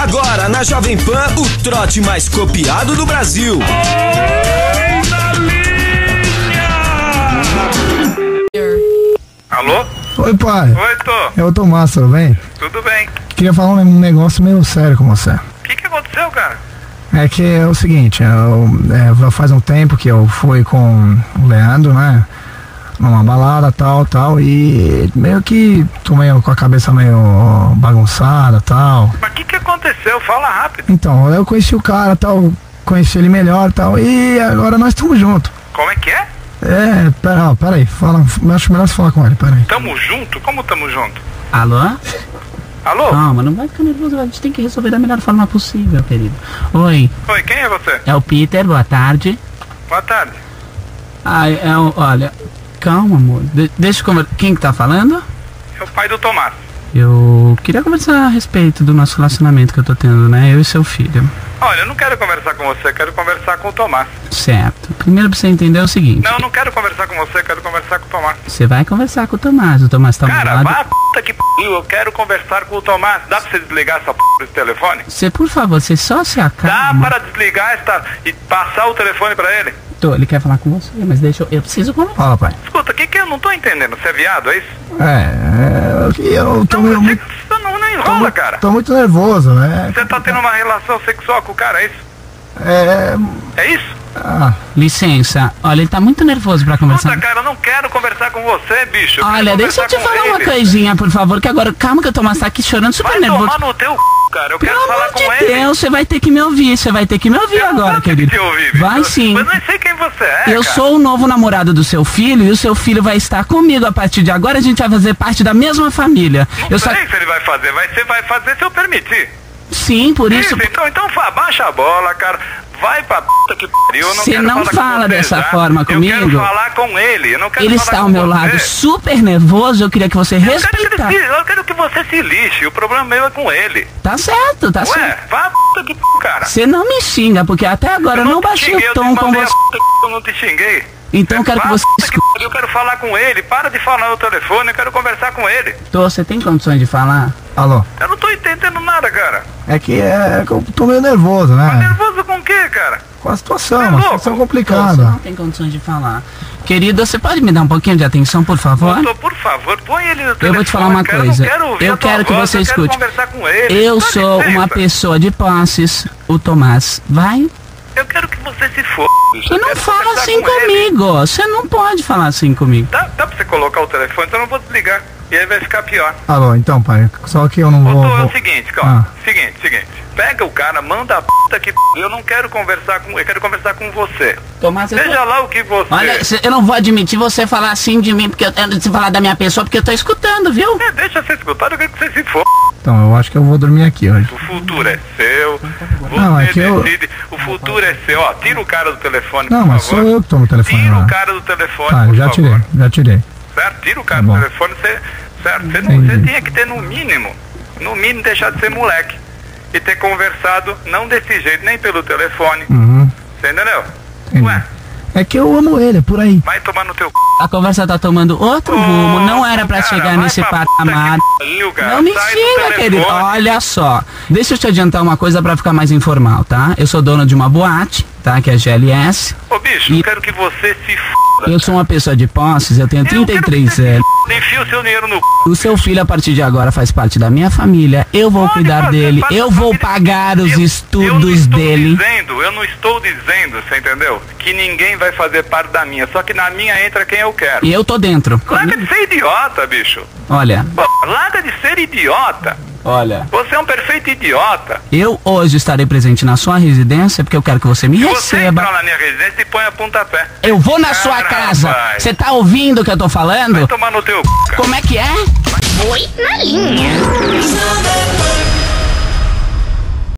Agora na Jovem Pan, o trote mais copiado do Brasil. Alô? Oi, pai. Oi, tô. É o Tomás, tudo bem? Tudo bem. Queria falar um negócio meio sério com você. O que, que aconteceu, cara? É que é o seguinte, eu, é, faz um tempo que eu fui com o Leandro, né? Numa balada, tal, tal, e meio que tô meio com a cabeça meio bagunçada, tal. Mas o que, que aconteceu? Fala rápido. Então, eu conheci o cara, tal, conheci ele melhor, tal, e agora nós estamos juntos. Como é que é? É, pera, ó, pera aí, fala, acho melhor você falar com ele, pera aí. Tamo junto? Como tamo junto? Alô? Alô? Calma, não vai ficar nervoso, a gente tem que resolver da melhor forma possível, querido. Oi, Oi, quem é você? é o Peter, boa tarde. Boa tarde. Ai, é olha, calma, amor. De- deixa eu conversar. Quem que tá falando? É o pai do Tomás. Eu queria conversar a respeito do nosso relacionamento que eu tô tendo, né? Eu e seu filho. Olha, eu não quero conversar com você, quero conversar com o Tomás. Certo. Primeiro pra você entender é o seguinte. Não, eu não quero conversar com você, quero conversar com o Tomás. Você vai conversar com o Tomás. O Tomás tá Cara, lado. vá a puta que pariu, eu quero conversar com o Tomás. Dá pra você desligar essa p desse telefone? Você, por favor, você só se Dá acalma. para desligar esta e passar o telefone pra ele? Tô, ele quer falar com você, mas deixa eu. Eu preciso conversar. Fala, pai. Escuta, o que que eu não tô entendendo? Você é viado, é isso? É, é, eu tô, Não, muito, você não, não enrola, cara. tô muito nervoso, né? Você tá tendo uma relação sexual com o cara, é isso? É, É isso? ah, Licença, olha, ele tá muito nervoso pra conversar. Puta, cara, eu não quero conversar com você, bicho. Eu Olha, deixa eu te falar com uma ele. coisinha, por favor, que agora, calma que Tomás tá aqui chorando super Vai nervoso. tomar no teu c, cara. Eu quero Pelo falar amor com de ele. Deus, você vai ter que me ouvir, você vai ter que me ouvir Eu não agora, querido. te ouvir, vai sim. Mas eu nem sei quem você é, Eu cara. sou o novo namorado do seu filho e o seu filho vai estar comigo a partir de agora. A gente vai fazer parte da mesma família. Não Eu só sei se ele vai fazer. Vai ser, vai fazer se eu permitir. Sim, por isso. Isso, então, então fa- baixa a bola, cara. Vai pra puta que pariu. Eu não Você quero não falar fala dessa forma Eu comigo? quero falar com ele. Eu não quero Ele está ao meu você. lado super nervoso. Eu queria que você Eu respeitasse. eu quero que você se lixe. O problema meu é com ele. Tá certo, tá Ué, certo. vá puta que cara. Você não me xinga, porque até agora eu não te baixei xinguei, o eu tom com você. Eu não te xinguei. Então eu quero que você escute. Eu quero falar com ele. Para de falar no telefone. Eu quero conversar com ele. Tô, Você tem condições de falar? Alô. Eu não tô entendendo nada, cara. É que é que eu tô meio nervoso, Tá né? nervoso com o quê, cara? Com a situação, É uma situação Você complicada. não tem condições de falar. Querido, você pode me dar um pouquinho de atenção, por favor? Doutor, por favor, põe ele no telefone. Eu vou te falar uma cara. coisa. Eu, quero ouvir Eu a tua quero que voz, você eu escute. Quero conversar com ele. Eu Dá sou licença. uma pessoa de posses, o Tomás. Vai? Eu quero que você se for. Você não fala assim comigo. Você não pode falar assim comigo. Dá, dá pra você colocar o telefone, então eu não vou desligar. E aí vai ficar pior. Alô, então, pai, só que eu não vou. Doutor, é o seguinte, calma. Ah. Seguinte, seguinte. Pega o cara, manda a puta que p... Eu não quero conversar com... Eu quero conversar com você. Tomás, eu tô- Seja lá o que você... Olha, eu não vou admitir você falar assim de mim, porque eu, você falar da minha pessoa, porque eu tô escutando, viu? É, deixa você escutar, eu quero que você se for. Então, eu acho que eu vou dormir aqui hoje. O futuro é seu. Você Não, é que eu- decide. O futuro é seu. Ó, tira o cara do telefone, Não, por mas favor. sou eu que tô no telefone Tira lá. o cara do telefone, Tá, por já favor. tirei, já tirei. Certo? Tira o cara Tá do telefone, você, certo? Você, não, você tinha que ter no mínimo, no mínimo deixar de ser moleque. E ter conversado, não desse jeito, nem pelo telefone. Uhum. Você entendeu? Entendi. Ué, É que eu amo ele, é por aí. vai tomar no teu c... A conversa tá tomando outro rumo, não era pra Cara, chegar nesse patamar. que pariu, cara. Não me Sai xinga, querido. Olha só. Deixa eu te adiantar uma coisa pra ficar mais informal, tá? Eu sou dono de uma boate, tá? Que é a GLS. Ô bicho, E- eu quero que você se f... Eu sou uma pessoa de posses, eu tenho Eu quero que 33 você se anos. f... Enfia o seu dinheiro no. O seu filho, a partir de agora, faz parte da minha família. Eu vou Pode cuidar fazer dele. Eu vou pagar os Eu- eu não estudos estou dele. Dizendo, eu não estou dizendo, você entendeu? Que ninguém vai fazer parte da minha. Só que na minha entra quem eu quero. E eu tô dentro. Larga de ser idiota, bicho. Olha, Pô, Larga de ser idiota. Olha. Você é um perfeito idiota. Eu hoje estarei presente na sua residência porque eu quero que você me Se você receba. entrar na minha residência e põe a pontapé. Eu vou na sua Cara, casa. Você tá ouvindo o que eu tô Vai falando? tomar no teu cara. Como é que é? Foi na linha.